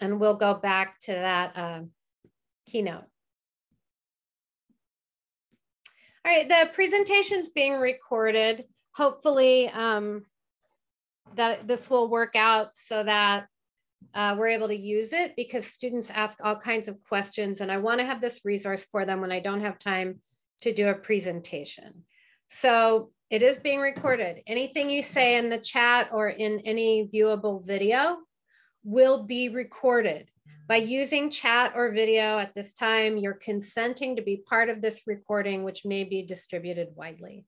and we'll go back to that uh, keynote. All right, the presentation's being recorded. Hopefully um, that this will work out so that uh, we're able to use it because students ask all kinds of questions and I wanna have this resource for them when I don't have time to do a presentation. So it is being recorded. Anything you say in the chat or in any viewable video will be recorded. By using chat or video at this time, you're consenting to be part of this recording, which may be distributed widely.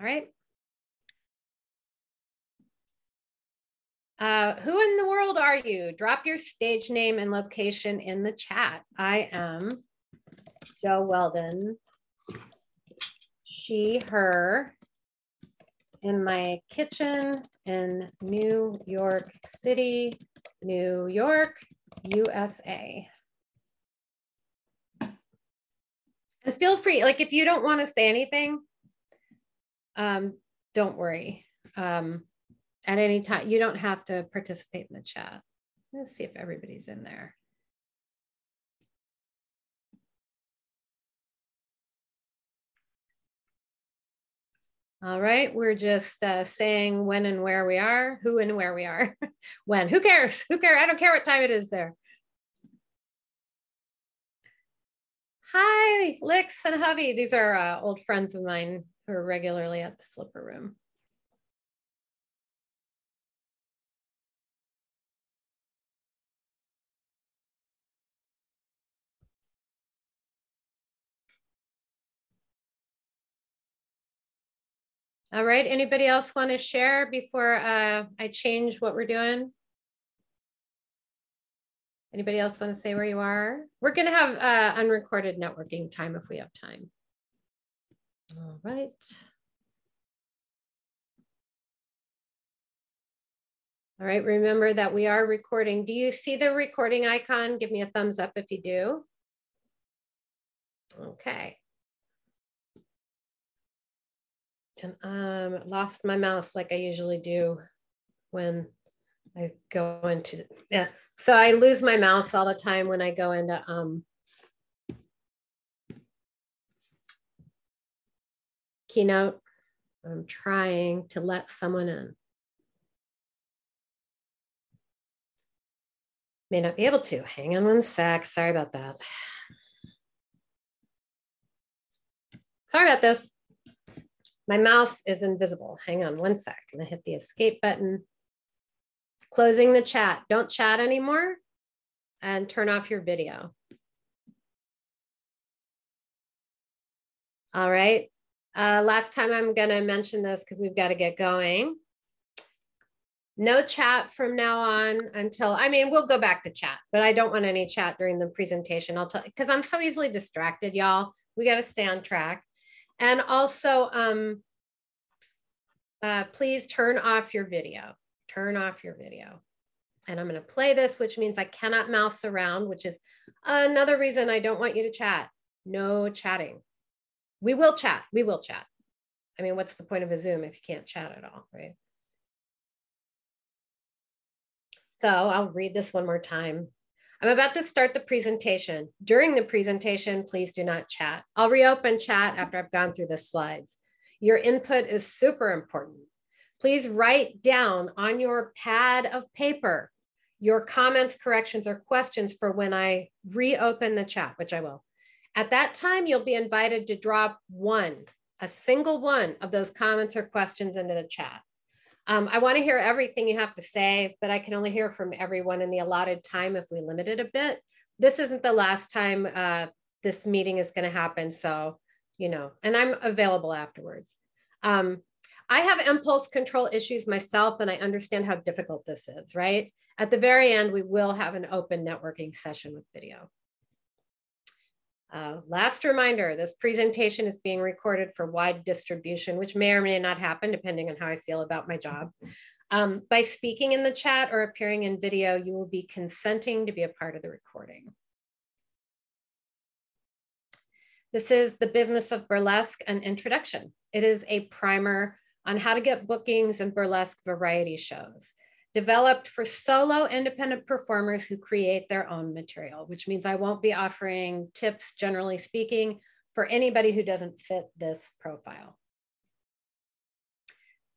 All right. Uh, who in the world are you? Drop your stage name and location in the chat. I am Jo Weldon. She, her, in my kitchen in New York City, New York, USA. And feel free, like if you don't want to say anything, um, don't worry. Um, at any time, you don't have to participate in the chat. Let's see if everybody's in there. All right, we're just uh, saying when and where we are, who and where we are, when. Who cares? Who cares? I don't care what time it is there. Hi, Licks and Hubby. These are uh, old friends of mine who are regularly at the Slipper Room. All right, anybody else want to share before uh, I change what we're doing? Anybody else want to say where you are? We're going to have uh, unrecorded networking time if we have time. All right. All right, remember that we are recording. Do you see the recording icon? Give me a thumbs up if you do. Okay. And um, lost my mouse like I usually do when I go into, yeah. So I lose my mouse all the time when I go into um, Keynote. I'm trying to let someone in. May not be able to. Hang on one sec. Sorry about that. Sorry about this. My mouse is invisible. Hang on one sec. I'm gonna hit the escape button. Closing the chat. Don't chat anymore and turn off your video. All right. Uh, last time I'm gonna mention this because we've got to get going. No chat from now on until, I mean, we'll go back to chat, but I don't want any chat during the presentation. I'll tell, because I'm so easily distracted, y'all. We got to stay on track. And also, um, uh, please turn off your video. Turn off your video. And I'm going to play this, which means I cannot mouse around, which is another reason I don't want you to chat. No chatting. We will chat. We will chat. I mean, what's the point of a Zoom if you can't chat at all, right? So I'll read this one more time. I'm about to start the presentation. During the presentation, please do not chat. I'll reopen chat after I've gone through the slides. Your input is super important. Please write down on your pad of paper your comments, corrections, or questions for when I reopen the chat, which I will. At that time, you'll be invited to drop one, a single one of those comments or questions into the chat. Um, I want to hear everything you have to say, but I can only hear from everyone in the allotted time if we limit it a bit. This isn't the last time uh, this meeting is going to happen. So, you know, and I'm available afterwards. Um, I have impulse control issues myself, and I understand how difficult this is, right? At the very end, we will have an open networking session with video. Uh, last reminder, this presentation is being recorded for wide distribution, which may or may not happen depending on how I feel about my job. Um, by speaking in the chat or appearing in video, you will be consenting to be a part of the recording. This is the business of burlesque an introduction. It is a primer on how to get bookings and burlesque variety shows. Developed for solo independent performers who create their own material, which means I won't be offering tips, generally speaking, for anybody who doesn't fit this profile.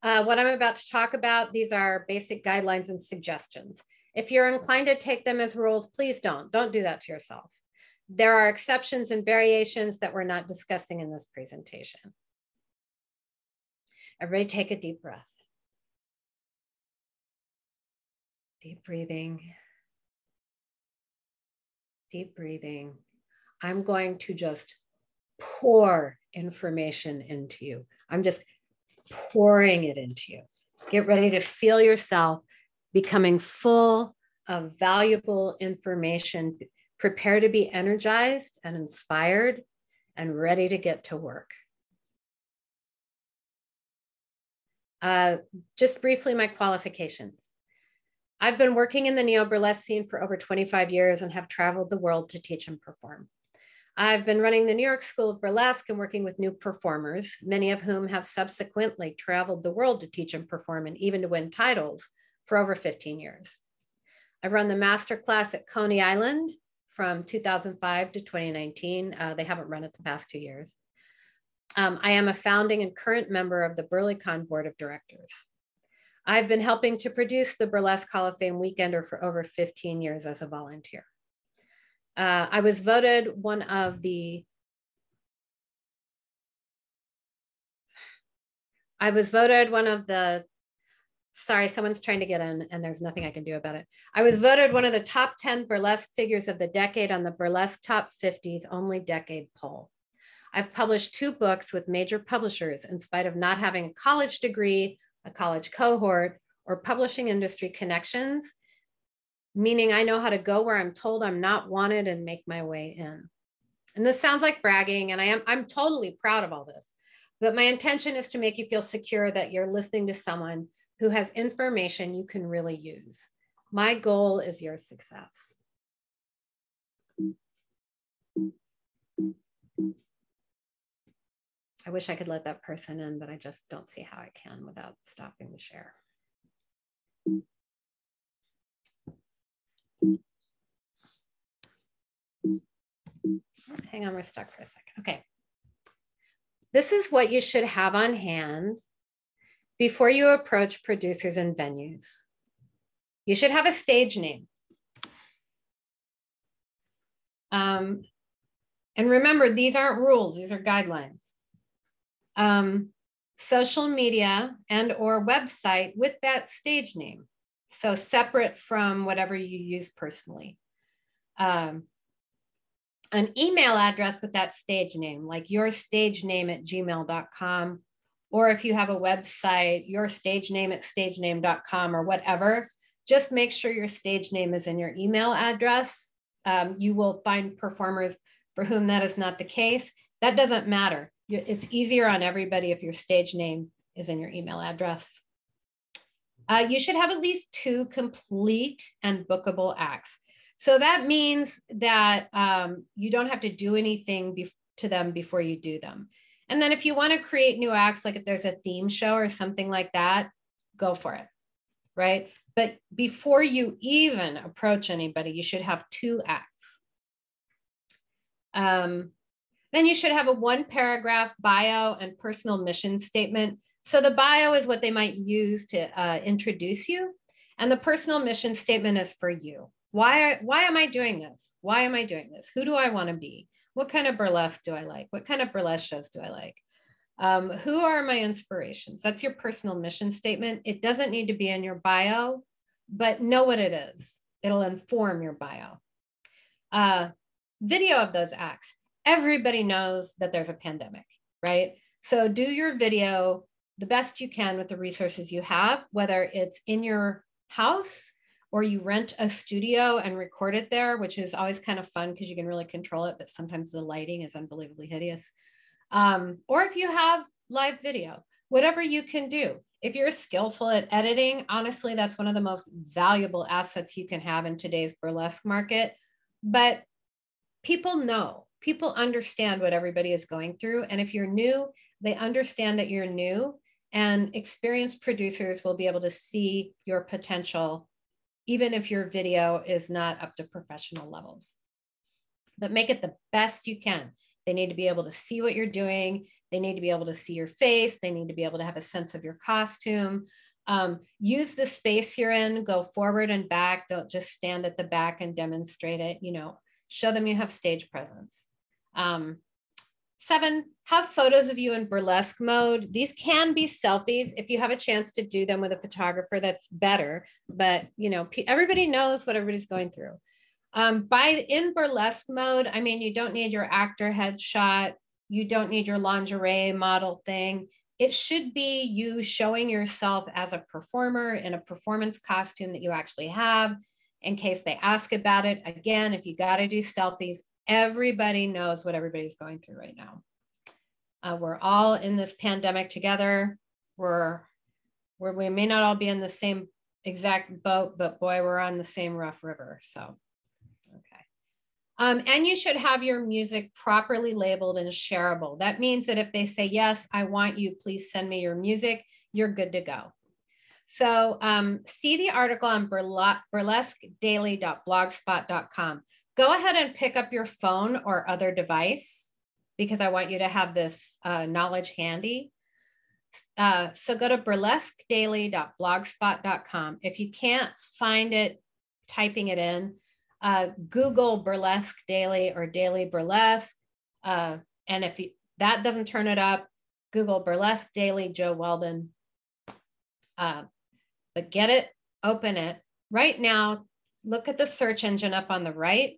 Uh, what I'm about to talk about, these are basic guidelines and suggestions. If you're inclined to take them as rules, please don't. Don't do that to yourself. There are exceptions and variations that we're not discussing in this presentation. Everybody take a deep breath. Deep breathing. Deep breathing. I'm going to just pour information into you. I'm just pouring it into you. Get ready to feel yourself becoming full of valuable information. Prepare to be energized and inspired and ready to get to work. Uh, just briefly, my qualifications. I've been working in the neo burlesque scene for over 25 years and have traveled the world to teach and perform. I've been running the New York School of Burlesque and working with new performers, many of whom have subsequently traveled the world to teach and perform and even to win titles for over 15 years. I've run the master class at Coney Island from 2005 to 2019. Uh, they haven't run it the past two years. Um, I am a founding and current member of the BurlyCon Board of Directors. I've been helping to produce the Burlesque Hall of Fame Weekender for over 15 years as a volunteer. Uh, I was voted one of the I was voted one of the sorry, someone's trying to get in and there's nothing I can do about it. I was voted one of the top 10 burlesque figures of the decade on the Burlesque Top 50s Only Decade poll. I've published two books with major publishers in spite of not having a college degree, a college cohort, or publishing industry connections meaning I know how to go where I'm told I'm not wanted and make my way in. And this sounds like bragging, and I am I'm totally proud of all this. But my intention is to make you feel secure that you're listening to someone who has information you can really use. My goal is your success. I wish I could let that person in, but I just don't see how I can without stopping the share. Hang on, we're stuck for a second. Okay. This is what you should have on hand before you approach producers and venues. You should have a stage name. Um, and remember, these aren't rules, these are guidelines. Um, social media and or website with that stage name. So separate from whatever you use personally. Um, an email address with that stage name, like your stage name at gmail.com, or if you have a website, your stage name at stagename.com or whatever, just make sure your stage name is in your email address. Um, you will find performers for whom that is not the case. That doesn't matter. It's easier on everybody if your stage name is in your email address. Uh, you should have at least two complete and bookable acts. So that means that um, you don't have to do anything to them before you do them. And then if you want to create new acts, like if there's a theme show or something like that, go for it, right? But before you even approach anybody, you should have two acts. Um, then you should have a one paragraph bio and personal mission statement so the bio is what they might use to uh, introduce you. And the personal mission statement is for you. Why, why am I doing this? Why am I doing this? Who do I want to be? What kind of burlesque do I like? What kind of burlesque shows do I like? Um, who are my inspirations? That's your personal mission statement. It doesn't need to be in your bio, but know what it is. It'll inform your bio. Uh, video of those acts. Everybody knows that there's a pandemic, right? So do your video the best you can with the resources you have, whether it's in your house or you rent a studio and record it there, which is always kind of fun because you can really control it, but sometimes the lighting is unbelievably hideous. Um, or if you have live video, whatever you can do. If you're skillful at editing, honestly, that's one of the most valuable assets you can have in today's burlesque market. But people know, people understand what everybody is going through. And if you're new, they understand that you're new and experienced producers will be able to see your potential, even if your video is not up to professional levels. But make it the best you can. They need to be able to see what you're doing. They need to be able to see your face. They need to be able to have a sense of your costume. Um, use the space you're in, go forward and back. Don't just stand at the back and demonstrate it. You know, show them you have stage presence. Um, Seven, have photos of you in burlesque mode. These can be selfies. If you have a chance to do them with a photographer, that's better. But you know, everybody knows what everybody's going through. Um, by in burlesque mode, I mean you don't need your actor headshot. You don't need your lingerie model thing. It should be you showing yourself as a performer in a performance costume that you actually have. In case they ask about it, again, if you got to do selfies, everybody knows what everybody's going through right now. Uh, we're all in this pandemic together. We're, we're, we may not all be in the same exact boat, but boy, we're on the same rough river. So, okay. Um, and you should have your music properly labeled and shareable. That means that if they say, yes, I want you, please send me your music, you're good to go. So um, see the article on burlesquedaily.blogspot.com go ahead and pick up your phone or other device because I want you to have this uh, knowledge handy. Uh, so go to burlesquedaily.blogspot.com. If you can't find it, typing it in, uh, Google Burlesque Daily or Daily Burlesque. Uh, and if you, that doesn't turn it up, Google Burlesque Daily Jo Weldon. Uh, but get it, open it. Right now, look at the search engine up on the right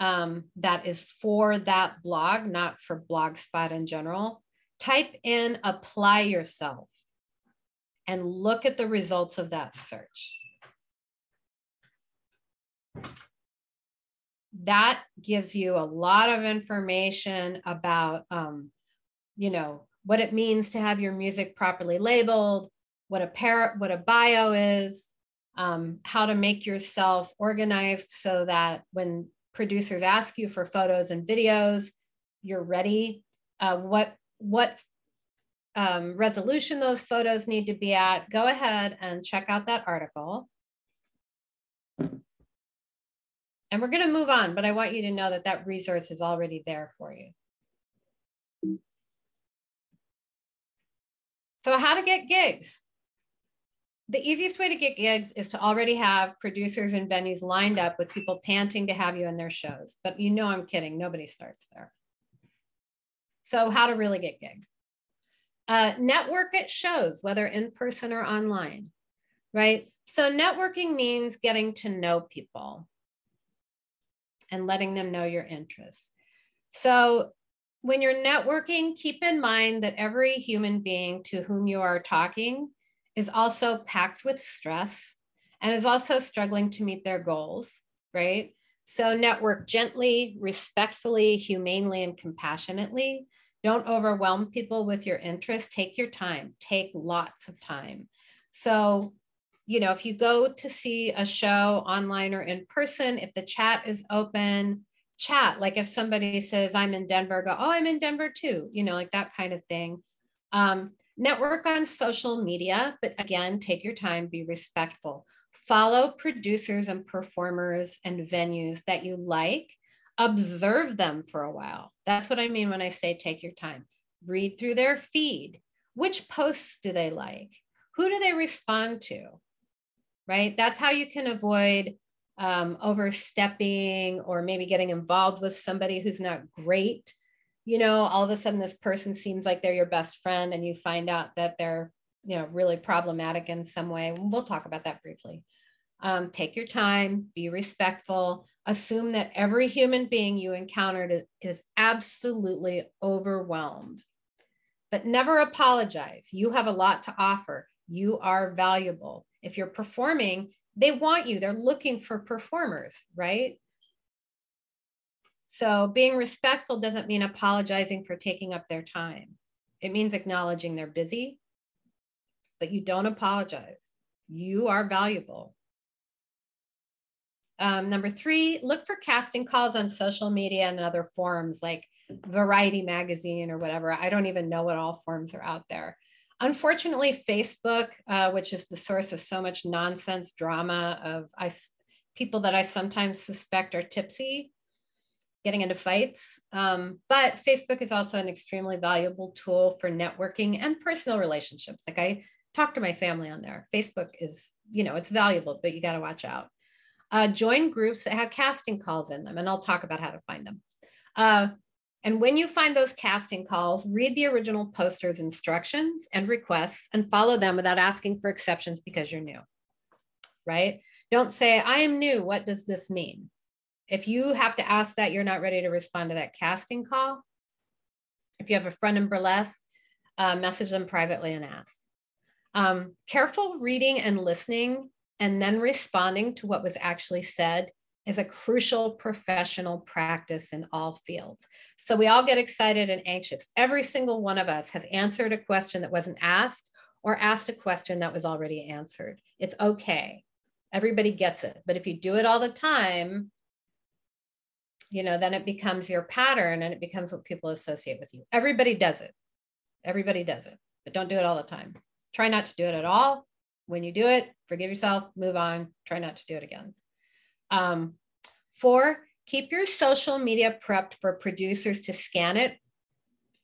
um, that is for that blog, not for Blogspot in general, type in apply yourself and look at the results of that search. That gives you a lot of information about, um, you know, what it means to have your music properly labeled, what a par- what a bio is, um, how to make yourself organized so that when producers ask you for photos and videos, you're ready. Uh, what what um, resolution those photos need to be at, go ahead and check out that article. And we're going to move on, but I want you to know that that resource is already there for you. So how to get gigs the easiest way to get gigs is to already have producers and venues lined up with people panting to have you in their shows. But you know, I'm kidding. Nobody starts there. So, how to really get gigs? Uh, network at shows, whether in person or online, right? So, networking means getting to know people and letting them know your interests. So, when you're networking, keep in mind that every human being to whom you are talking is also packed with stress and is also struggling to meet their goals, right? So network gently, respectfully, humanely, and compassionately. Don't overwhelm people with your interest. Take your time, take lots of time. So, you know, if you go to see a show online or in person, if the chat is open, chat. Like if somebody says, I'm in Denver, go, oh, I'm in Denver too, you know, like that kind of thing. Um, Network on social media, but again, take your time, be respectful. Follow producers and performers and venues that you like. Observe them for a while. That's what I mean when I say take your time. Read through their feed. Which posts do they like? Who do they respond to? Right? That's how you can avoid um, overstepping or maybe getting involved with somebody who's not great you know, all of a sudden this person seems like they're your best friend and you find out that they're, you know, really problematic in some way. We'll talk about that briefly. Um, take your time, be respectful, assume that every human being you encountered is absolutely overwhelmed, but never apologize. You have a lot to offer. You are valuable. If you're performing, they want you, they're looking for performers, right? So being respectful doesn't mean apologizing for taking up their time. It means acknowledging they're busy, but you don't apologize. You are valuable. Um, number three, look for casting calls on social media and other forums like Variety Magazine or whatever. I don't even know what all forums are out there. Unfortunately, Facebook, uh, which is the source of so much nonsense drama of I, people that I sometimes suspect are tipsy, getting into fights. Um, but Facebook is also an extremely valuable tool for networking and personal relationships. Like I talk to my family on there. Facebook is, you know, it's valuable, but you got to watch out. Uh, join groups that have casting calls in them, and I'll talk about how to find them. Uh, and when you find those casting calls, read the original poster's instructions and requests and follow them without asking for exceptions because you're new, right? Don't say, I am new. What does this mean? If you have to ask that, you're not ready to respond to that casting call. If you have a friend in burlesque, uh, message them privately and ask. Um, careful reading and listening and then responding to what was actually said is a crucial professional practice in all fields. So we all get excited and anxious. Every single one of us has answered a question that wasn't asked or asked a question that was already answered. It's okay. Everybody gets it. But if you do it all the time, you know, then it becomes your pattern and it becomes what people associate with you. Everybody does it. Everybody does it, but don't do it all the time. Try not to do it at all. When you do it, forgive yourself, move on, try not to do it again. Um, Four, keep your social media prepped for producers to scan it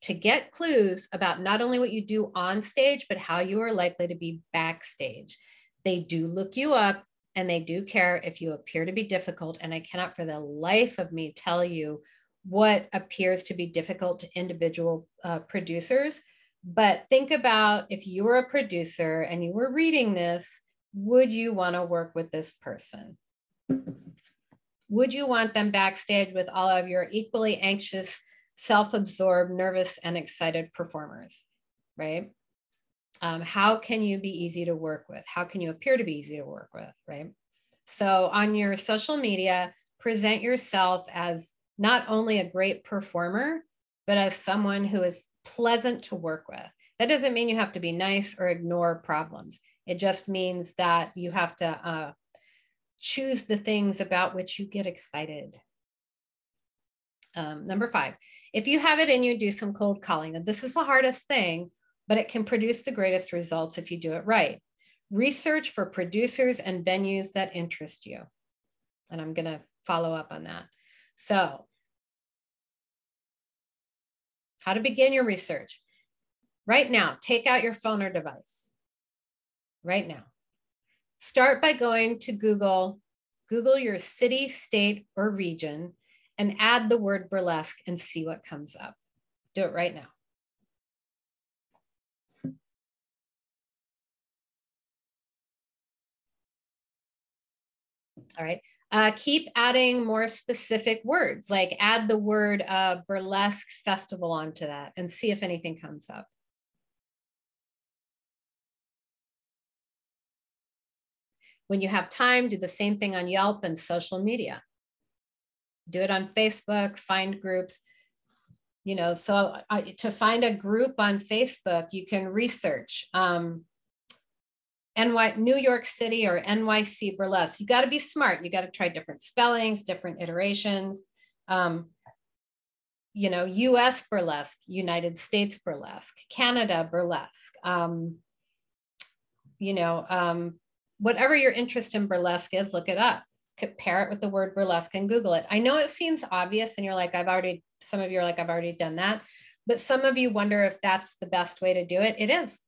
to get clues about not only what you do on stage, but how you are likely to be backstage. They do look you up and they do care if you appear to be difficult. And I cannot for the life of me tell you what appears to be difficult to individual uh, producers. But think about if you were a producer and you were reading this, would you want to work with this person? would you want them backstage with all of your equally anxious, self absorbed, nervous, and excited performers? Right? Um, how can you be easy to work with? How can you appear to be easy to work with? Right? So, on your social media, present yourself as not only a great performer, but as someone who is pleasant to work with. That doesn't mean you have to be nice or ignore problems. It just means that you have to uh, choose the things about which you get excited. Um, number five, if you have it in you, do some cold calling. And this is the hardest thing, but it can produce the greatest results if you do it right. Research for producers and venues that interest you. And I'm going to follow up on that. So, how to begin your research. Right now, take out your phone or device. Right now. Start by going to Google, Google your city, state, or region, and add the word burlesque and see what comes up. Do it right now. All right. Uh, keep adding more specific words, like add the word uh, burlesque festival onto that and see if anything comes up. When you have time, do the same thing on Yelp and social media. Do it on Facebook, find groups. You know, so uh, to find a group on Facebook, you can research um, NY, New York City or NYC burlesque. You got to be smart. You got to try different spellings, different iterations. Um, you know, US burlesque, United States burlesque, Canada burlesque. Um, you know, um, whatever your interest in burlesque is, look it up. Compare it with the word burlesque and Google it. I know it seems obvious, and you're like, I've already, some of you are like, I've already done that. But some of you wonder if that's the best way to do it. It is.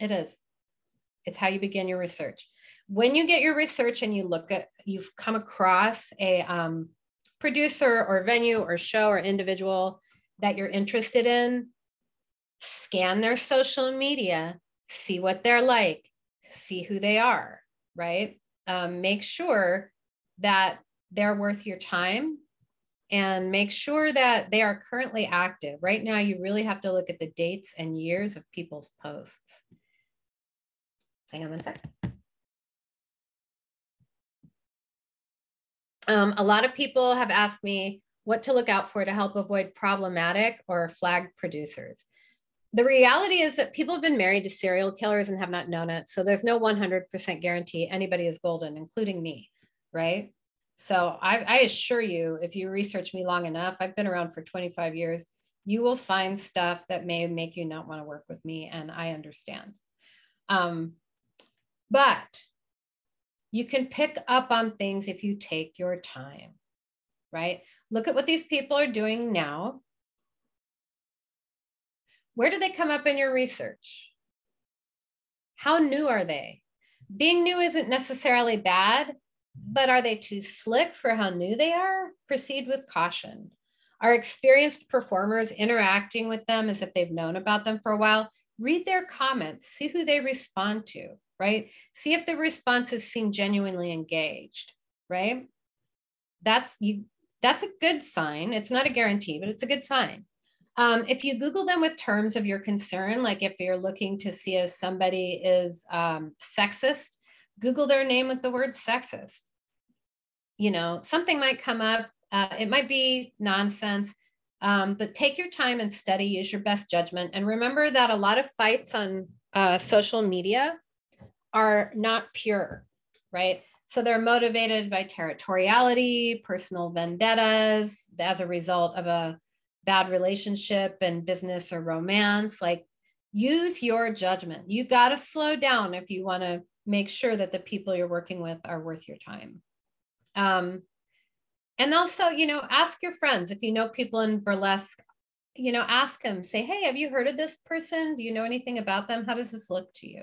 It is. It's how you begin your research. When you get your research and you look at, you've come across a um, producer or venue or show or individual that you're interested in, scan their social media, see what they're like, see who they are, right? Um, make sure that they're worth your time and make sure that they are currently active. Right now, you really have to look at the dates and years of people's posts. Hang on one second. Um, a lot of people have asked me what to look out for to help avoid problematic or flagged producers the reality is that people have been married to serial killers and have not known it. So there's no 100% guarantee anybody is golden, including me, right? So I, I, assure you, if you research me long enough, I've been around for 25 years. You will find stuff that may make you not want to work with me, and I understand. Um, but you can pick up on things if you take your time, right? Look at what these people are doing now. Where do they come up in your research? How new are they? Being new isn't necessarily bad, but are they too slick for how new they are? Proceed with caution. Are experienced performers interacting with them as if they've known about them for a while? Read their comments, see who they respond to, right? See if the responses seem genuinely engaged, right? That's you that's a good sign. It's not a guarantee, but it's a good sign. Um, if you Google them with terms of your concern, like if you're looking to see if somebody is um, sexist, Google their name with the word sexist. You know, something might come up. Uh, it might be nonsense, um, but take your time and study, use your best judgment. And remember that a lot of fights on uh, social media are not pure, right? So they're motivated by territoriality, personal vendettas as a result of a bad relationship and business or romance. Like use your judgment. You got to slow down if you want to make sure that the people you're working with are worth your time. Um, and also, you know, ask your friends if you know people in burlesque, you know, ask them, say, hey, have you heard of this person? Do you know anything about them? How does this look to you?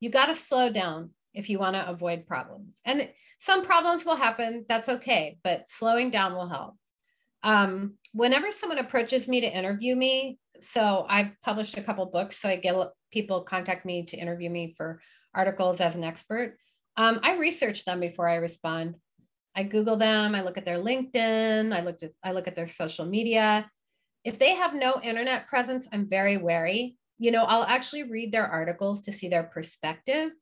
You got to slow down if you want to avoid problems. And some problems will happen, that's okay, but slowing down will help. Um, whenever someone approaches me to interview me, so I've published a couple books, so I get people contact me to interview me for articles as an expert. Um, I research them before I respond. I Google them, I look at their LinkedIn, I look at I look at their social media. If they have no internet presence, I'm very wary. You know, I'll actually read their articles to see their perspective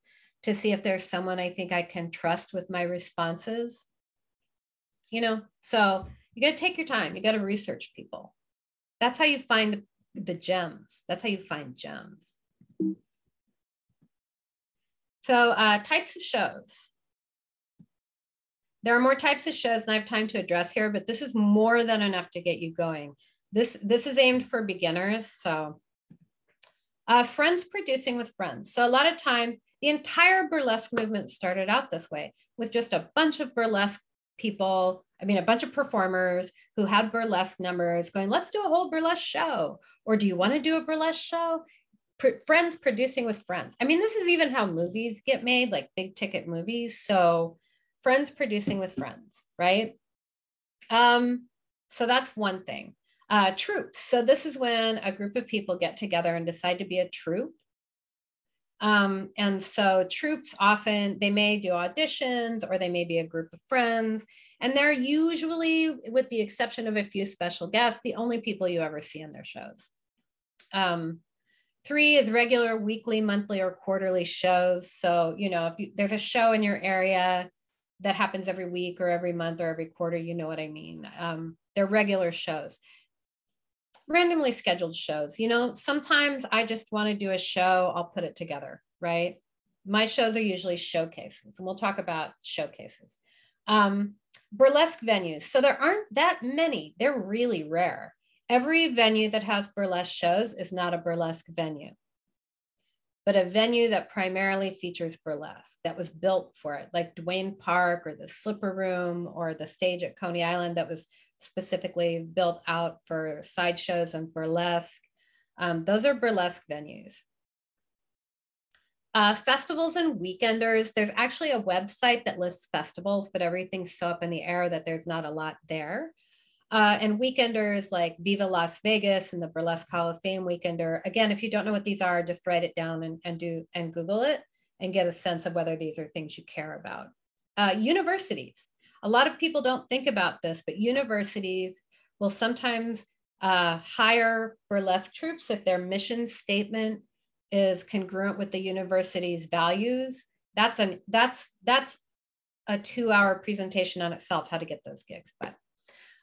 to see if there's someone I think I can trust with my responses. You know, so you got to take your time. You got to research people. That's how you find the, the gems. That's how you find gems. So, uh, types of shows. There are more types of shows than I have time to address here, but this is more than enough to get you going. This, this is aimed for beginners. So, uh, friends producing with friends. So, a lot of time, the entire burlesque movement started out this way with just a bunch of burlesque people, I mean, a bunch of performers who had burlesque numbers going, let's do a whole burlesque show. Or do you want to do a burlesque show? Pr- friends producing with friends. I mean, this is even how movies get made, like big ticket movies. So, friends producing with friends, right? Um, so that's one thing. Uh, troupes. So this is when a group of people get together and decide to be a troupe. Um, and so troupes often they may do auditions or they may be a group of friends. And they're usually with the exception of a few special guests the only people you ever see in their shows. Um, three is regular weekly monthly or quarterly shows. So you know if you, there's a show in your area that happens every week or every month or every quarter you know what i mean. Um, they're regular shows randomly scheduled shows. You know, sometimes I just want to do a show, I'll put it together, right? My shows are usually showcases, and we'll talk about showcases. Um, burlesque venues. So there aren't that many, they're really rare. Every venue that has burlesque shows is not a burlesque venue, but a venue that primarily features burlesque that was built for it, like Duane Park or the Slipper Room or the stage at Coney Island that was specifically built out for sideshows and burlesque. Um, those are burlesque venues. Uh, festivals and weekenders, there's actually a website that lists festivals, but everything's so up in the air that there's not a lot there. Uh, and weekenders like Viva Las Vegas and the Burlesque Hall of Fame Weekender. Again, if you don't know what these are, just write it down and, and do and Google it and get a sense of whether these are things you care about. Uh, universities a lot of people don't think about this, but universities will sometimes uh, hire burlesque troupes if their mission statement is congruent with the university's values. That's an that's that's a two-hour presentation on itself how to get those gigs. But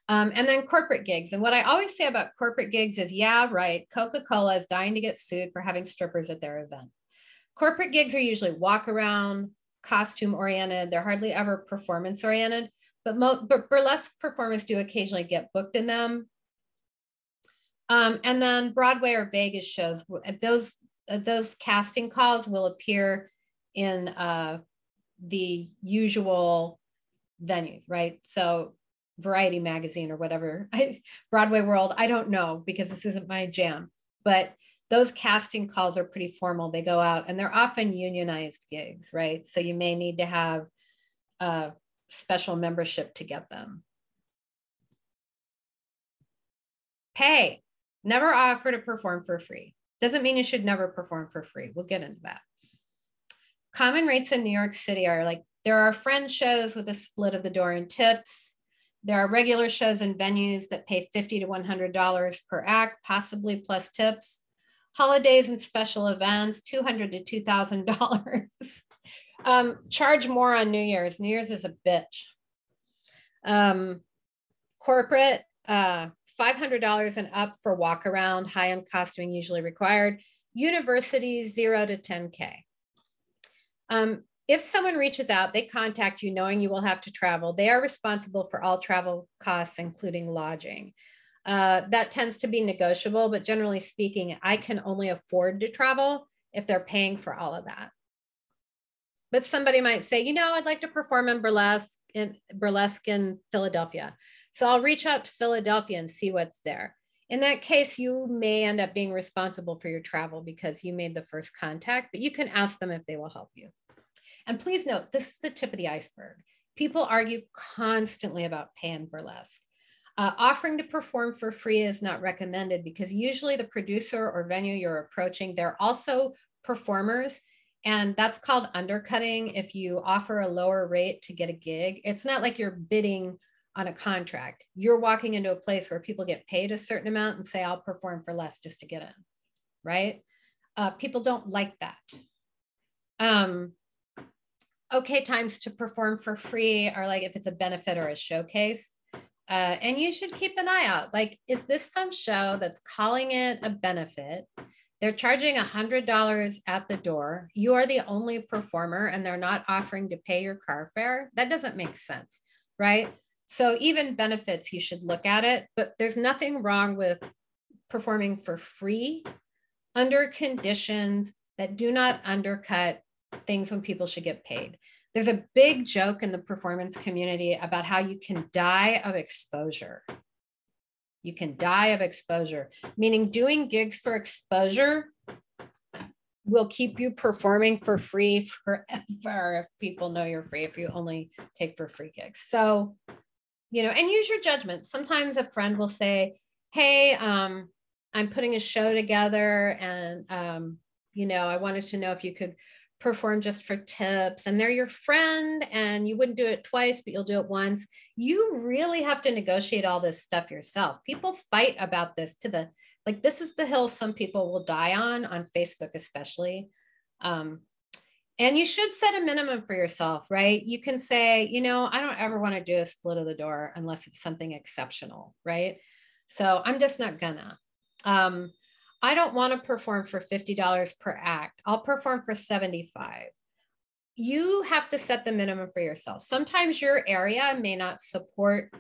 um, and then corporate gigs. And what I always say about corporate gigs is, yeah, right. Coca-Cola is dying to get sued for having strippers at their event. Corporate gigs are usually walk around, costume oriented. They're hardly ever performance oriented, but, mo- but burlesque performers do occasionally get booked in them. Um, and then Broadway or Vegas shows, those, those casting calls will appear in uh, the usual venues, right? So Variety Magazine or whatever, I, Broadway World, I don't know because this isn't my jam, but those casting calls are pretty formal. They go out and they're often unionized gigs, right? So you may need to have a special membership to get them. Pay. Never offer to perform for free. Doesn't mean you should never perform for free. We'll get into that. Common rates in New York City are like there are friend shows with a split of the door and tips. There are regular shows and venues that pay 50 to $100 per act, possibly plus tips. Holidays and special events, 200 to $2,000. um, charge more on New Year's. New Year's is a bitch. Um, corporate, uh, $500 and up for walk around, high end costuming usually required. Universities, zero to 10K. Um, if someone reaches out, they contact you knowing you will have to travel, they are responsible for all travel costs, including lodging. Uh, that tends to be negotiable, but generally speaking, I can only afford to travel if they're paying for all of that. But somebody might say, you know, I'd like to perform in burlesque in burlesque in Philadelphia. So I'll reach out to Philadelphia and see what's there. In that case, you may end up being responsible for your travel because you made the first contact, but you can ask them if they will help you. And please note, this is the tip of the iceberg. People argue constantly about pay and burlesque. Uh, offering to perform for free is not recommended because usually the producer or venue you're approaching, they're also performers. And that's called undercutting if you offer a lower rate to get a gig. It's not like you're bidding on a contract. You're walking into a place where people get paid a certain amount and say, I'll perform for less just to get in, right? Uh, people don't like that. Um, okay times to perform for free are like if it's a benefit or a showcase. Uh, and you should keep an eye out. Like, is this some show that's calling it a benefit? They're charging $100 at the door. You are the only performer and they're not offering to pay your car fare. That doesn't make sense, right? So even benefits, you should look at it, but there's nothing wrong with performing for free under conditions that do not undercut things when people should get paid. There's a big joke in the performance community about how you can die of exposure. You can die of exposure, meaning doing gigs for exposure will keep you performing for free forever if people know you're free, if you only take for free gigs. So you know, and use your judgment. Sometimes a friend will say, Hey, um, I'm putting a show together and, um, you know, I wanted to know if you could perform just for tips and they're your friend and you wouldn't do it twice, but you'll do it once. You really have to negotiate all this stuff yourself. People fight about this to the, like, this is the hill some people will die on, on Facebook, especially. Um, and you should set a minimum for yourself, right? You can say, you know, I don't ever want to do a split of the door unless it's something exceptional, right? So I'm just not gonna. Um, I don't want to perform for $50 per act. I'll perform for 75. You have to set the minimum for yourself. Sometimes your area may not support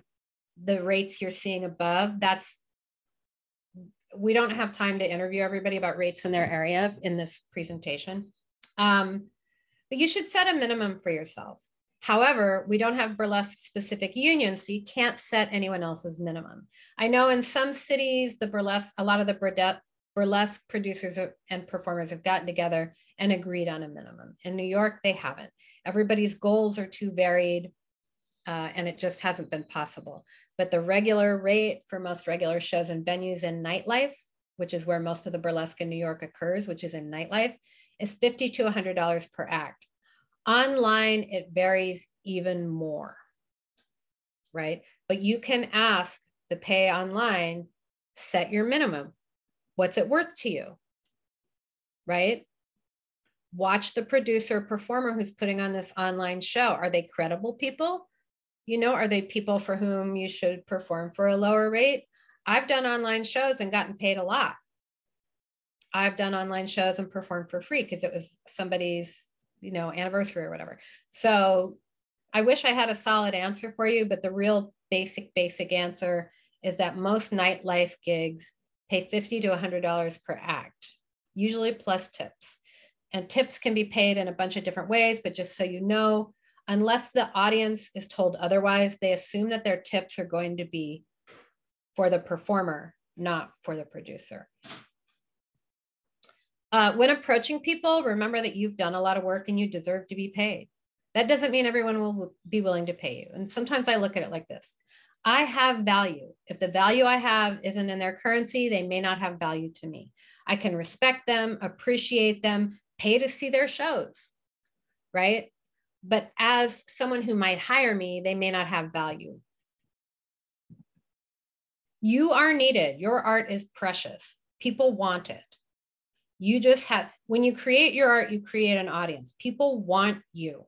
the rates you're seeing above. That's we don't have time to interview everybody about rates in their area in this presentation. Um, but you should set a minimum for yourself. However, we don't have burlesque specific unions, so you can't set anyone else's minimum. I know in some cities, the burlesque, a lot of the burlesque producers and performers have gotten together and agreed on a minimum. In New York, they haven't. Everybody's goals are too varied, uh, and it just hasn't been possible. But the regular rate for most regular shows and venues in nightlife, which is where most of the burlesque in New York occurs, which is in nightlife, is 50 to $100 per act. Online, it varies even more, right? But you can ask the pay online, set your minimum. What's it worth to you, right? Watch the producer performer who's putting on this online show. Are they credible people? You know, are they people for whom you should perform for a lower rate? I've done online shows and gotten paid a lot. I've done online shows and performed for free because it was somebody's, you know, anniversary or whatever. So I wish I had a solid answer for you, but the real basic, basic answer is that most nightlife gigs pay 50 to $100 per act, usually plus tips. And tips can be paid in a bunch of different ways, but just so you know, unless the audience is told otherwise, they assume that their tips are going to be for the performer, not for the producer. Uh, when approaching people, remember that you've done a lot of work and you deserve to be paid. That doesn't mean everyone will be willing to pay you. And sometimes I look at it like this I have value. If the value I have isn't in their currency, they may not have value to me. I can respect them, appreciate them, pay to see their shows, right? But as someone who might hire me, they may not have value. You are needed. Your art is precious. People want it. You just have, when you create your art, you create an audience. People want you.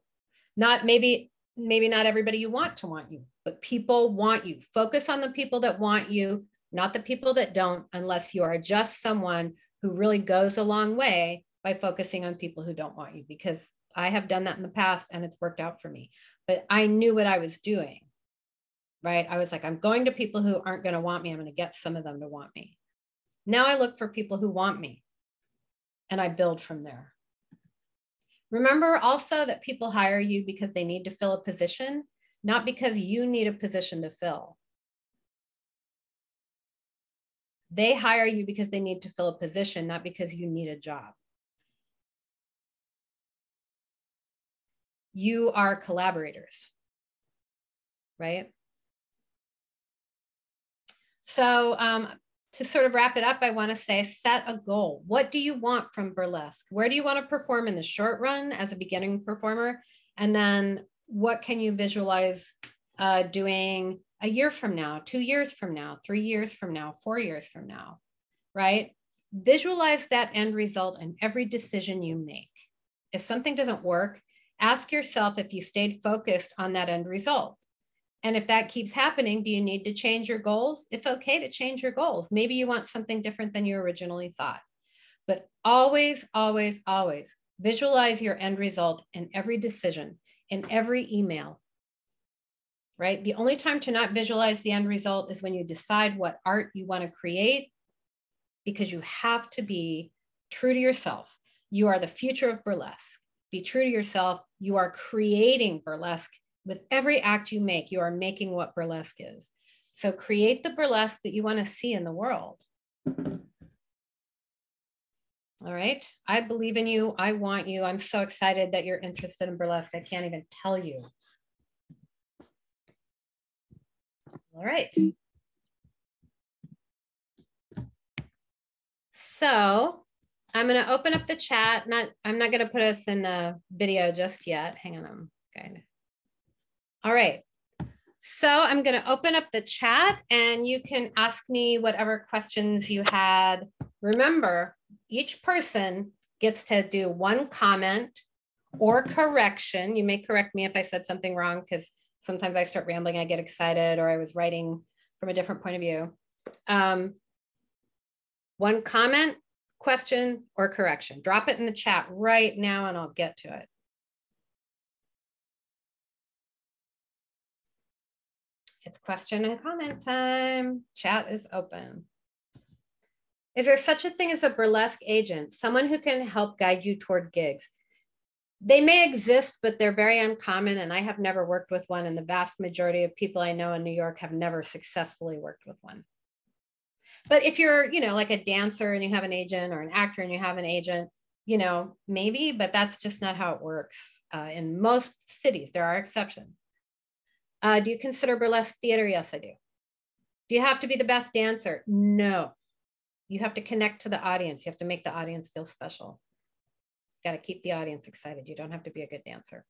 Not maybe, maybe not everybody you want to want you, but people want you. Focus on the people that want you, not the people that don't, unless you are just someone who really goes a long way by focusing on people who don't want you, because I have done that in the past and it's worked out for me. But I knew what I was doing, right? I was like, I'm going to people who aren't going to want me. I'm going to get some of them to want me. Now I look for people who want me and I build from there. Remember also that people hire you because they need to fill a position, not because you need a position to fill. They hire you because they need to fill a position, not because you need a job. You are collaborators, right? So um, to sort of wrap it up, I want to say set a goal. What do you want from burlesque? Where do you want to perform in the short run as a beginning performer? And then what can you visualize uh, doing a year from now, two years from now, three years from now, four years from now, right? Visualize that end result in every decision you make. If something doesn't work, ask yourself if you stayed focused on that end result. And if that keeps happening, do you need to change your goals? It's okay to change your goals. Maybe you want something different than you originally thought. But always, always, always visualize your end result in every decision, in every email, right? The only time to not visualize the end result is when you decide what art you want to create, because you have to be true to yourself. You are the future of burlesque. Be true to yourself. You are creating burlesque with every act you make, you are making what burlesque is. So create the burlesque that you want to see in the world. All right. I believe in you. I want you. I'm so excited that you're interested in burlesque. I can't even tell you. All right. So I'm going to open up the chat. Not, I'm not going to put us in a video just yet. Hang on. I'm all right. So I'm going to open up the chat and you can ask me whatever questions you had. Remember, each person gets to do one comment or correction. You may correct me if I said something wrong because sometimes I start rambling, I get excited, or I was writing from a different point of view. Um, one comment, question, or correction. Drop it in the chat right now and I'll get to it. It's question and comment time. Chat is open. Is there such a thing as a burlesque agent, someone who can help guide you toward gigs? They may exist, but they're very uncommon. And I have never worked with one. And the vast majority of people I know in New York have never successfully worked with one. But if you're, you know, like a dancer and you have an agent or an actor and you have an agent, you know, maybe, but that's just not how it works uh, in most cities. There are exceptions. Uh, do you consider burlesque theater? Yes, I do. Do you have to be the best dancer? No. You have to connect to the audience. You have to make the audience feel special. Got to keep the audience excited. You don't have to be a good dancer.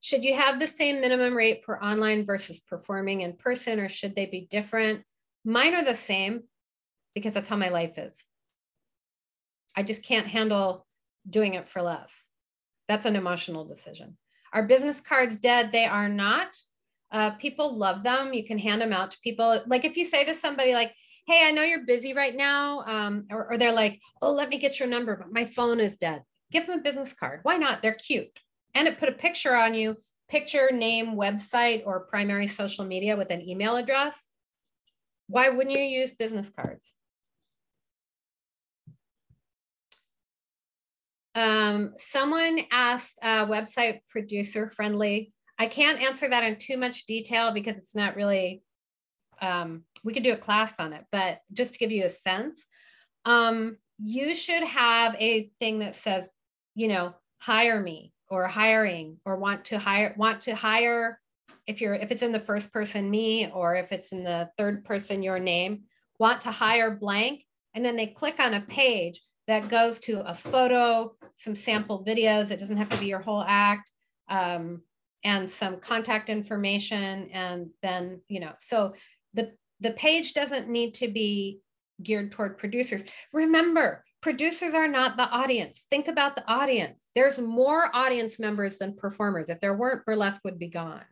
Should you have the same minimum rate for online versus performing in person, or should they be different? Mine are the same because that's how my life is. I just can't handle doing it for less. That's an emotional decision. Are business cards dead? They are not. Uh, people love them. You can hand them out to people. Like if you say to somebody like, hey, I know you're busy right now. Um, or, or they're like, oh, let me get your number, but my phone is dead. Give them a business card. Why not? They're cute. And it put a picture on you, picture, name, website, or primary social media with an email address. Why wouldn't you use business cards? Um, someone asked website producer friendly. I can't answer that in too much detail because it's not really um, we could do a class on it, but just to give you a sense, um, you should have a thing that says, you know, hire me or hiring or want to hire, want to hire if you're, if it's in the first person me, or if it's in the third person your name, want to hire blank. And then they click on a page that goes to a photo, some sample videos. It doesn't have to be your whole act. Um, and some contact information and then you know so the the page doesn't need to be geared toward producers. Remember producers are not the audience. Think about the audience. There's more audience members than performers. If there weren't burlesque would be gone.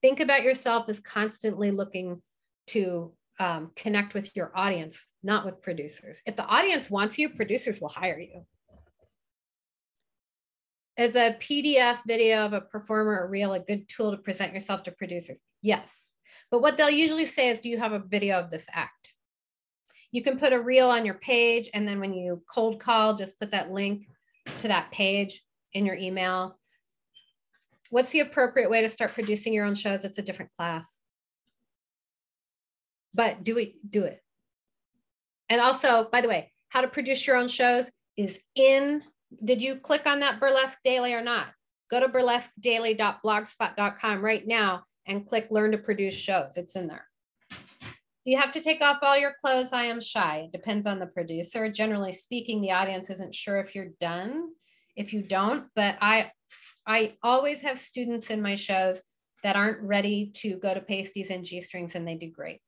Think about yourself as constantly looking to um, connect with your audience not with producers. If the audience wants you producers will hire you. Is a PDF video of a performer or reel a good tool to present yourself to producers? Yes. But what they'll usually say is, do you have a video of this act? You can put a reel on your page, and then when you cold call, just put that link to that page in your email. What's the appropriate way to start producing your own shows? It's a different class. But do it, do it. And also, by the way, how to produce your own shows is in did you click on that burlesque daily or not? Go to burlesquedaily.blogspot.com right now and click learn to produce shows. It's in there. You have to take off all your clothes. I am shy. It depends on the producer. Generally speaking, the audience isn't sure if you're done, if you don't, but I I always have students in my shows that aren't ready to go to pasties and G-strings and they do great.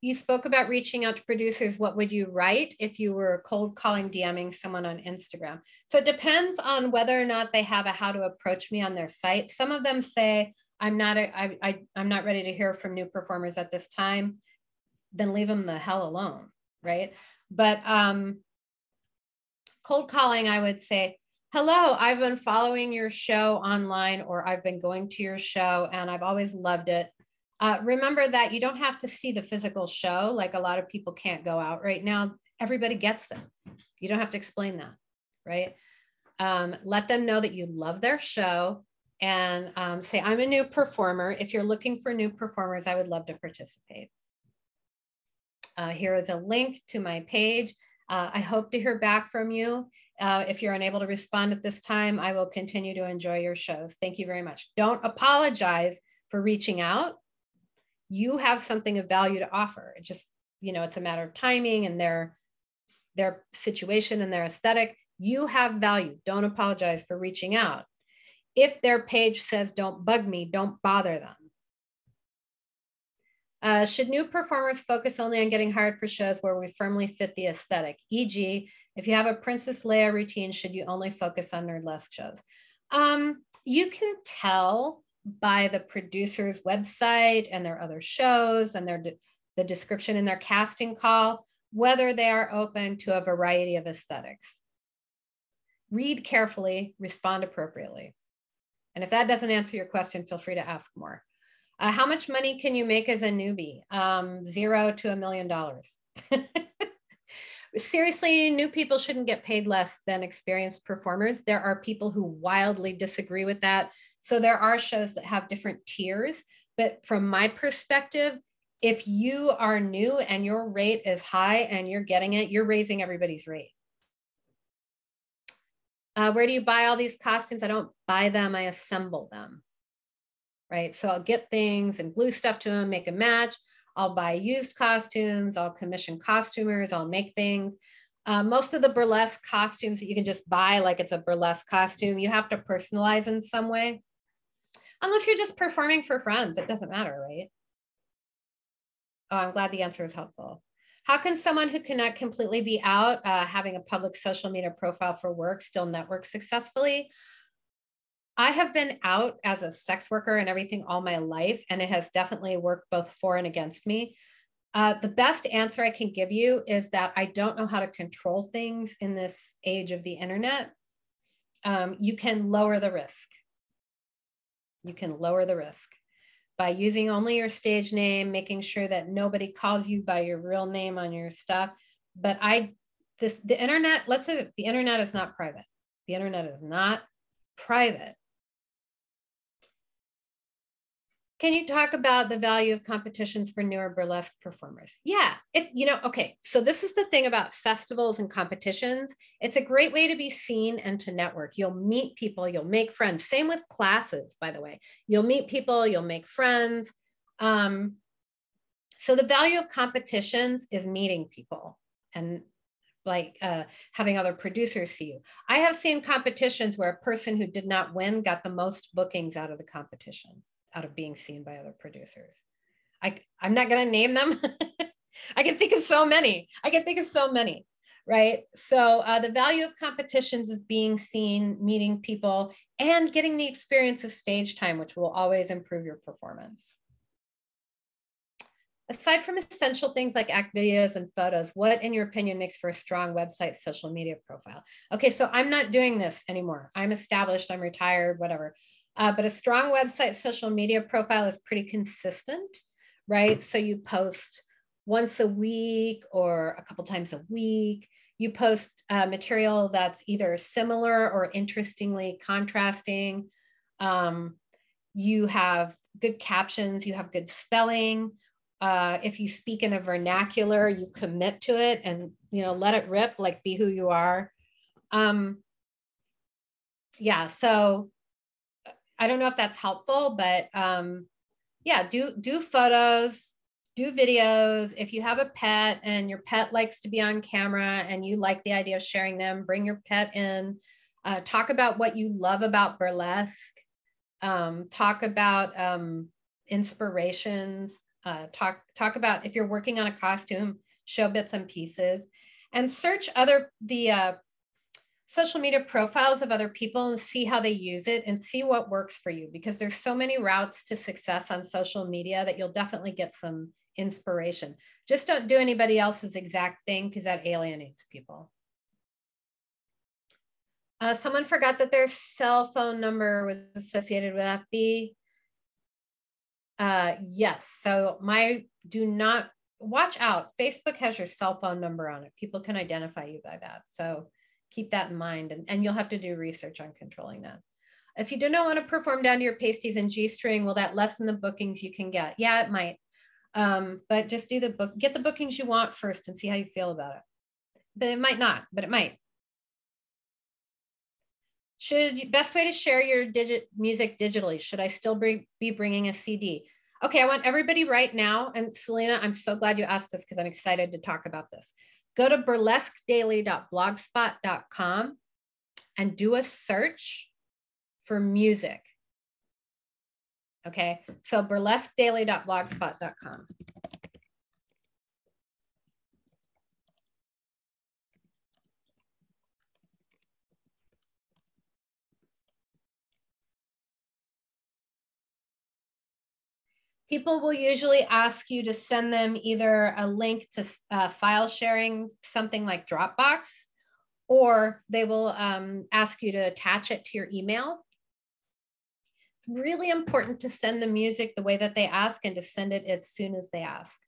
You spoke about reaching out to producers. What would you write if you were cold calling, DMing someone on Instagram? So it depends on whether or not they have a how to approach me on their site. Some of them say, I'm not, a, I, I, I'm not ready to hear from new performers at this time. Then leave them the hell alone, right? But um, cold calling, I would say, hello, I've been following your show online or I've been going to your show and I've always loved it. Uh, remember that you don't have to see the physical show. Like a lot of people can't go out right now. Everybody gets them. You don't have to explain that, right? Um, let them know that you love their show and um, say, I'm a new performer. If you're looking for new performers, I would love to participate. Uh, here is a link to my page. Uh, I hope to hear back from you. Uh, if you're unable to respond at this time, I will continue to enjoy your shows. Thank you very much. Don't apologize for reaching out you have something of value to offer. It just, you know, it's a matter of timing and their their situation and their aesthetic. You have value. Don't apologize for reaching out. If their page says don't bug me, don't bother them. Uh, should new performers focus only on getting hired for shows where we firmly fit the aesthetic? E.g., if you have a Princess Leia routine, should you only focus on nerdlesque shows? Um, you can tell by the producer's website and their other shows and their the description in their casting call whether they are open to a variety of aesthetics. Read carefully, respond appropriately. And if that doesn't answer your question, feel free to ask more. Uh, how much money can you make as a newbie? Um, zero to a million dollars. Seriously, new people shouldn't get paid less than experienced performers. There are people who wildly disagree with that. So there are shows that have different tiers. But from my perspective, if you are new and your rate is high and you're getting it, you're raising everybody's rate. Uh, where do you buy all these costumes? I don't buy them, I assemble them. Right. So I'll get things and glue stuff to them, make a match. I'll buy used costumes, I'll commission costumers, I'll make things. Uh, most of the burlesque costumes that you can just buy, like it's a burlesque costume, you have to personalize in some way unless you're just performing for friends, it doesn't matter, right? Oh, I'm glad the answer is helpful. How can someone who cannot completely be out uh, having a public social media profile for work still network successfully? I have been out as a sex worker and everything all my life, and it has definitely worked both for and against me. Uh, the best answer I can give you is that I don't know how to control things in this age of the internet. Um, you can lower the risk. You can lower the risk by using only your stage name, making sure that nobody calls you by your real name on your stuff. But I, this the internet, let's say the internet is not private. The internet is not private. Can you talk about the value of competitions for newer burlesque performers? Yeah, it you know, okay. So this is the thing about festivals and competitions. It's a great way to be seen and to network. You'll meet people, you'll make friends. Same with classes, by the way. You'll meet people, you'll make friends. Um, so the value of competitions is meeting people and like uh, having other producers see you. I have seen competitions where a person who did not win got the most bookings out of the competition out of being seen by other producers. I, I'm not going to name them. I can think of so many. I can think of so many, right? So uh, the value of competitions is being seen, meeting people, and getting the experience of stage time, which will always improve your performance. Aside from essential things like act videos and photos, what in your opinion makes for a strong website social media profile? Okay, so I'm not doing this anymore. I'm established, I'm retired, whatever. Uh, but a strong website social media profile is pretty consistent, right? So you post once a week or a couple times a week. You post uh, material that's either similar or interestingly contrasting. Um, you have good captions, you have good spelling. Uh, if you speak in a vernacular, you commit to it and you know let it rip, like be who you are. Um, yeah, so I don't know if that's helpful, but um, yeah, do do photos, do videos. If you have a pet and your pet likes to be on camera and you like the idea of sharing them, bring your pet in. Uh, talk about what you love about burlesque. Um, talk about um, inspirations. Uh, talk talk about if you're working on a costume, show bits and pieces, and search other the uh, social media profiles of other people and see how they use it and see what works for you because there's so many routes to success on social media that you'll definitely get some inspiration. Just don't do anybody else's exact thing because that alienates people. Uh, someone forgot that their cell phone number was associated with FB. Uh, yes, so my do not watch out. Facebook has your cell phone number on it. People can identify you by that. So keep that in mind and, and you'll have to do research on controlling that. If you do not want to perform down to your pasties and G string, will that lessen the bookings you can get? Yeah, it might. Um, but just do the book, get the bookings you want first and see how you feel about it. But it might not, but it might. Should best way to share your digit music digitally? Should I still bring, be bringing a CD? Okay, I want everybody right now. And Selena, I'm so glad you asked this because I'm excited to talk about this. Go to burlesquedaily.blogspot.com and do a search for music. Okay, so burlesquedaily.blogspot.com. people will usually ask you to send them either a link to uh, file sharing, something like Dropbox, or they will um, ask you to attach it to your email. It's really important to send the music the way that they ask and to send it as soon as they ask.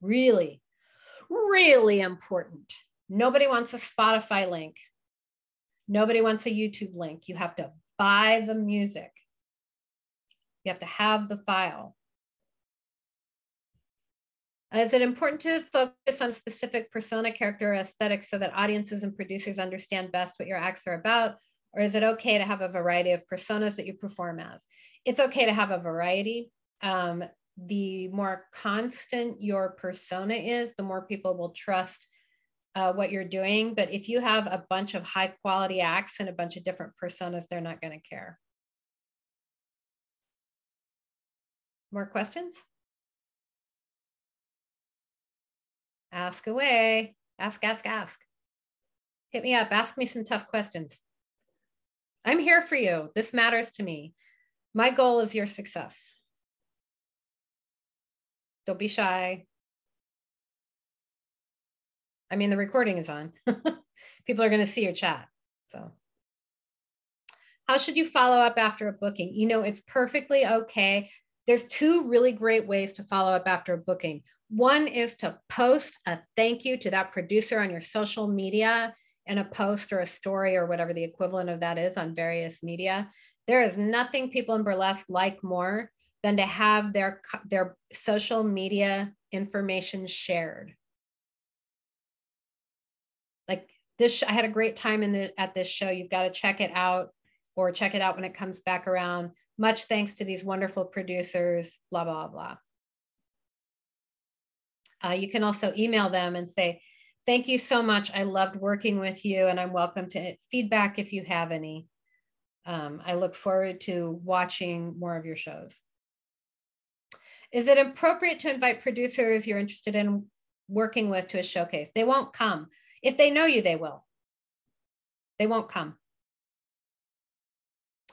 Really, really important. Nobody wants a Spotify link. Nobody wants a YouTube link. You have to buy the music. You have to have the file. Is it important to focus on specific persona character aesthetics so that audiences and producers understand best what your acts are about? Or is it okay to have a variety of personas that you perform as? It's okay to have a variety. Um, the more constant your persona is, the more people will trust uh, what you're doing. But if you have a bunch of high quality acts and a bunch of different personas, they're not going to care. More questions? Ask away. Ask, ask, ask. Hit me up. Ask me some tough questions. I'm here for you. This matters to me. My goal is your success. Don't be shy. I mean, the recording is on. People are going to see your chat. So, how should you follow up after a booking? You know, it's perfectly okay there's two really great ways to follow up after a booking. One is to post a thank you to that producer on your social media in a post or a story or whatever the equivalent of that is on various media. There is nothing people in burlesque like more than to have their, their social media information shared. Like this, I had a great time in the, at this show. You've got to check it out or check it out when it comes back around. Much thanks to these wonderful producers, blah, blah, blah. Uh, you can also email them and say, thank you so much. I loved working with you and I'm welcome to feedback if you have any. Um, I look forward to watching more of your shows. Is it appropriate to invite producers you're interested in working with to a showcase? They won't come. If they know you, they will. They won't come.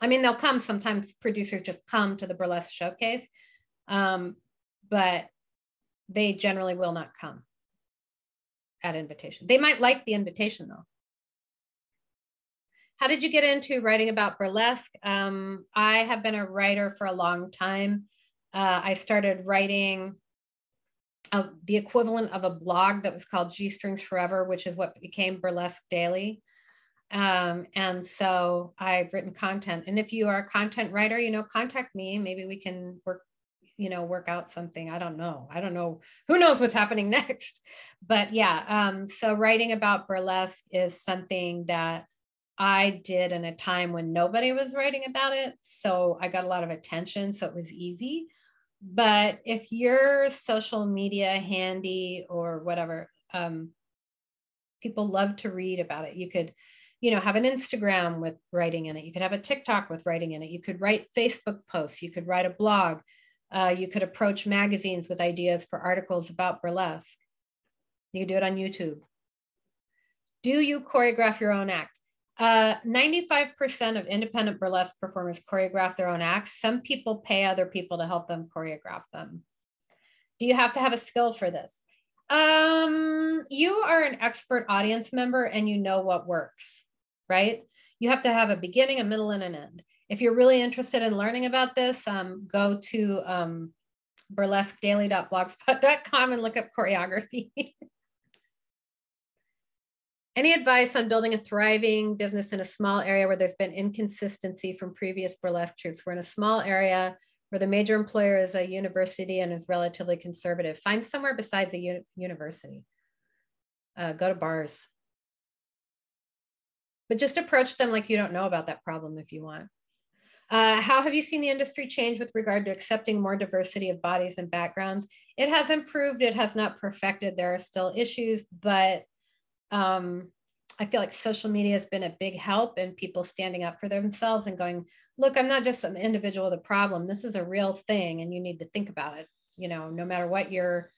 I mean, they'll come. Sometimes producers just come to the burlesque showcase, um, but they generally will not come at invitation. They might like the invitation though. How did you get into writing about burlesque? Um, I have been a writer for a long time. Uh, I started writing uh, the equivalent of a blog that was called G Strings Forever, which is what became Burlesque Daily. Um, and so I've written content. And if you are a content writer, you know, contact me. Maybe we can work, you know, work out something. I don't know. I don't know. Who knows what's happening next? But yeah, um, so writing about burlesque is something that I did in a time when nobody was writing about it. So I got a lot of attention. So it was easy. But if you're social media handy or whatever, um, people love to read about it. You could, you know, have an Instagram with writing in it. You could have a TikTok with writing in it. You could write Facebook posts. You could write a blog. Uh, you could approach magazines with ideas for articles about burlesque. You could do it on YouTube. Do you choreograph your own act? Uh, 95% of independent burlesque performers choreograph their own acts. Some people pay other people to help them choreograph them. Do you have to have a skill for this? Um, you are an expert audience member and you know what works, right? You have to have a beginning, a middle, and an end. If you're really interested in learning about this, um, go to um, burlesquedaily.blogspot.com and look up choreography. Any advice on building a thriving business in a small area where there's been inconsistency from previous burlesque troupes? We're in a small area where the major employer is a university and is relatively conservative. Find somewhere besides a university. Uh, go to bars. But just approach them like you don't know about that problem if you want. Uh, how have you seen the industry change with regard to accepting more diversity of bodies and backgrounds? It has improved, it has not perfected. There are still issues, but um, I feel like social media has been a big help in people standing up for themselves and going, look, I'm not just some individual with a problem. This is a real thing and you need to think about it. You know, no matter what your,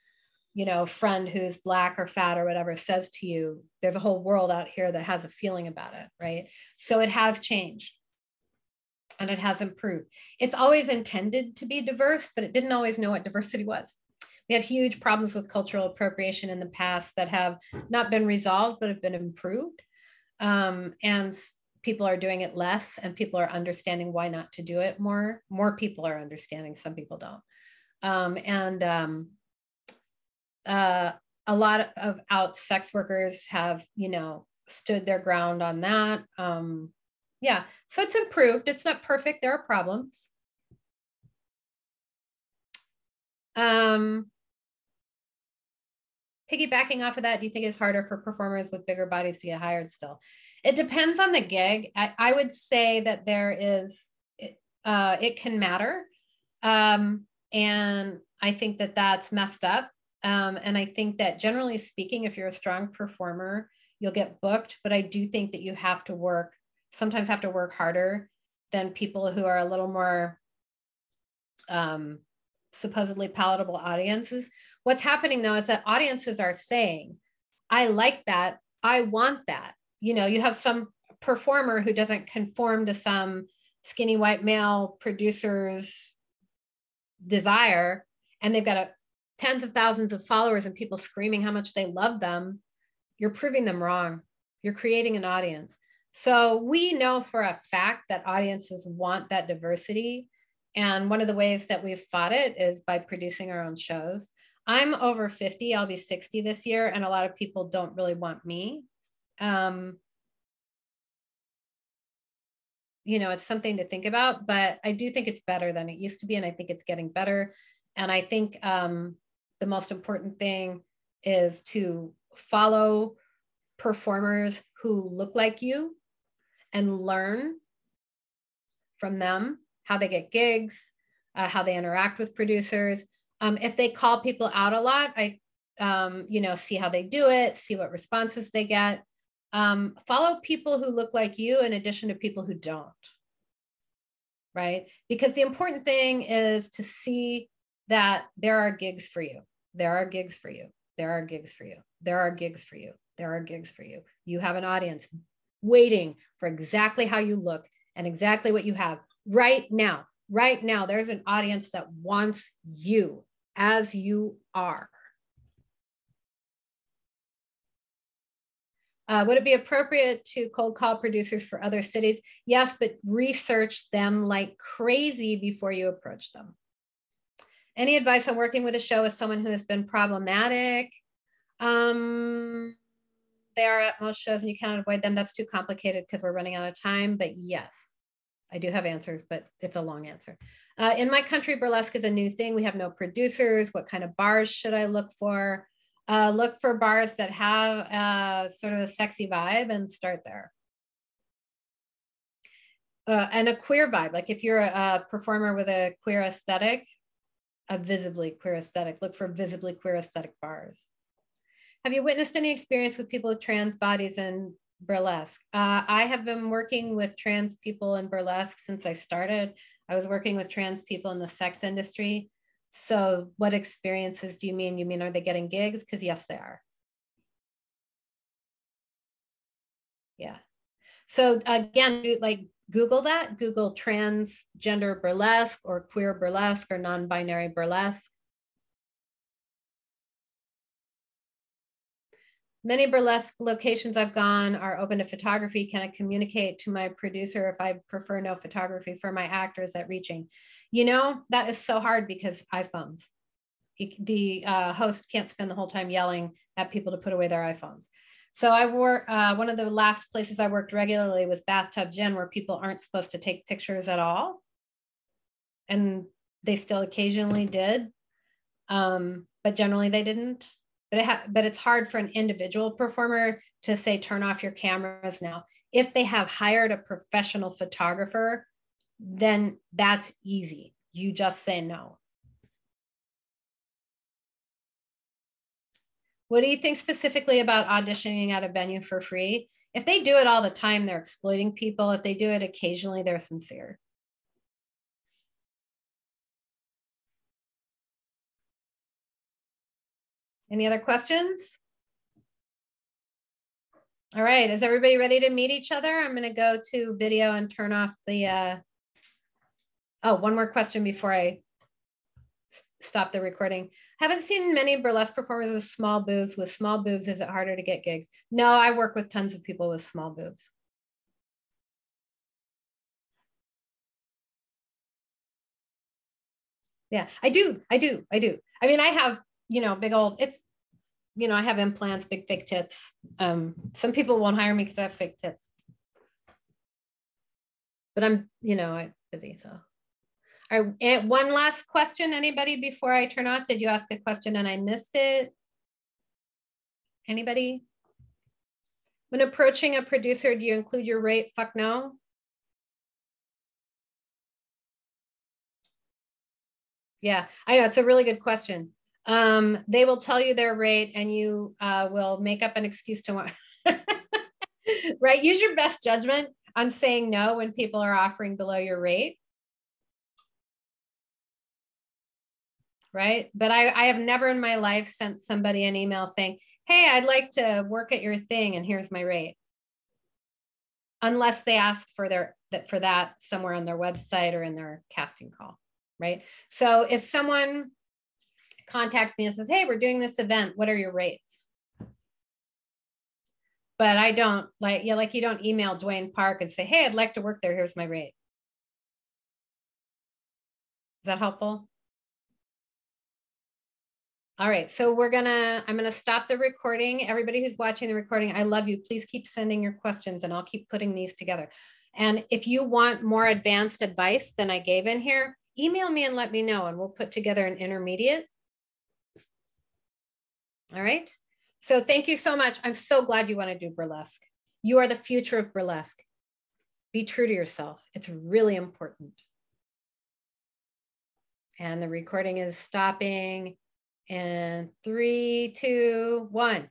you know, friend who's black or fat or whatever says to you, there's a whole world out here that has a feeling about it, right? So it has changed and it has improved. It's always intended to be diverse, but it didn't always know what diversity was. We had huge problems with cultural appropriation in the past that have not been resolved, but have been improved. Um, and people are doing it less and people are understanding why not to do it more. More people are understanding, some people don't. Um, and um, uh, a lot of out sex workers have, you know, stood their ground on that. Um, yeah, so it's improved. It's not perfect. There are problems. Um, piggybacking off of that, do you think it's harder for performers with bigger bodies to get hired still? It depends on the gig. I, I would say that there is, uh, it can matter. Um, and I think that that's messed up. Um, and I think that generally speaking, if you're a strong performer, you'll get booked. But I do think that you have to work, sometimes have to work harder than people who are a little more um, supposedly palatable audiences. What's happening though is that audiences are saying, I like that. I want that. You know, you have some performer who doesn't conform to some skinny white male producer's desire, and they've got a, tens of thousands of followers and people screaming how much they love them. You're proving them wrong. You're creating an audience. So we know for a fact that audiences want that diversity and one of the ways that we've fought it is by producing our own shows. I'm over 50, I'll be 60 this year, and a lot of people don't really want me. Um, you know, it's something to think about, but I do think it's better than it used to be, and I think it's getting better. And I think um, the most important thing is to follow performers who look like you and learn from them how they get gigs, uh, how they interact with producers. Um, if they call people out a lot, I, um, you know, see how they do it, see what responses they get. Um, follow people who look like you in addition to people who don't. Right? Because the important thing is to see that there are gigs for you. There are gigs for you. There are gigs for you. There are gigs for you. There are gigs for you. You have an audience waiting for exactly how you look and exactly what you have right now. Right now, there's an audience that wants you as you are. Uh, would it be appropriate to cold call producers for other cities? Yes, but research them like crazy before you approach them. Any advice on working with a show with someone who has been problematic? Um, they are at most shows and you cannot avoid them. That's too complicated because we're running out of time, but yes. I do have answers, but it's a long answer. Uh, in my country, burlesque is a new thing. We have no producers. What kind of bars should I look for? Uh, look for bars that have uh, sort of a sexy vibe and start there. Uh, and a queer vibe. Like if you're a, a performer with a queer aesthetic, a visibly queer aesthetic, look for visibly queer aesthetic bars. Have you witnessed any experience with people with trans bodies and burlesque. Uh, I have been working with trans people in burlesque since I started. I was working with trans people in the sex industry. So, what experiences do you mean? You mean are they getting gigs? Because yes, they are. Yeah. So again, like Google that. Google transgender burlesque or queer burlesque or non-binary burlesque. Many burlesque locations I've gone are open to photography. Can I communicate to my producer if I prefer no photography for my actors at reaching? You know, that is so hard because iPhones. The uh, host can't spend the whole time yelling at people to put away their iPhones. So I work, uh, one of the last places I worked regularly was Bathtub Gin, where people aren't supposed to take pictures at all. And they still occasionally did, um, but generally they didn't. But it ha- but it's hard for an individual performer to say turn off your cameras now. If they have hired a professional photographer then that's easy. You just say no what do you think specifically about auditioning at a venue for free if they do it all the time they're exploiting people if they do it occasionally they're sincere Any other questions? All right, is everybody ready to meet each other? I'm gonna go to video and turn off the, uh... oh, one more question before I stop the recording. Haven't seen many burlesque performers with small boobs. With small boobs, is it harder to get gigs? No, I work with tons of people with small boobs. Yeah, I do. I do. I do. I mean, I have you know, big old, it's, you know, I have implants, big fake tits. Um, some people won't hire me because I have fake tits. But I'm, you know, I'm busy, so. All right, one last question, anybody before I turn off? Did you ask a question and I missed it? Anybody? When approaching a producer, do you include your rate? Fuck no. Yeah, I know it's a really good question um, they will tell you their rate and you uh, will make up an excuse to right use your best judgment on saying no when people are offering below your rate right but I, I have never in my life sent somebody an email saying hey i'd like to work at your thing and here's my rate unless they ask for their that for that somewhere on their website or in their casting call right so if someone contacts me and says, Hey, we're doing this event. What are your rates? But I don't like, yeah, like you don't email Duane Park and say, Hey, I'd like to work there. Here's my rate. Is that helpful? All right, so we're gonna, I'm gonna stop the recording. Everybody who's watching the recording, I love you. Please keep sending your questions and I'll keep putting these together. And if you want more advanced advice than I gave in here, email me and let me know and we'll put together an intermediate. All right. So thank you so much. I'm so glad you want to do burlesque. You are the future of burlesque. Be true to yourself. It's really important. And the recording is stopping in three, two, one.